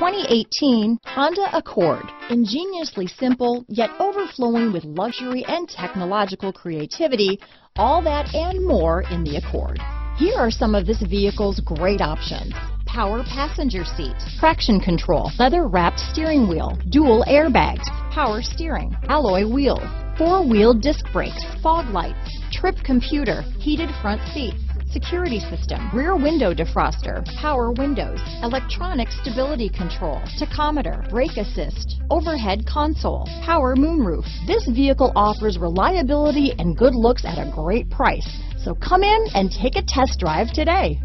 2018 Honda Accord. Ingeniously simple, yet overflowing with luxury and technological creativity, all that and more in the Accord. Here are some of this vehicle's great options. Power passenger seat, traction control, leather wrapped steering wheel, dual airbags, power steering, alloy wheels, four-wheel disc brakes, fog lights, trip computer, heated front seats, security system, rear window defroster, power windows, electronic stability control, tachometer, brake assist, overhead console, power moonroof. This vehicle offers reliability and good looks at a great price. So come in and take a test drive today.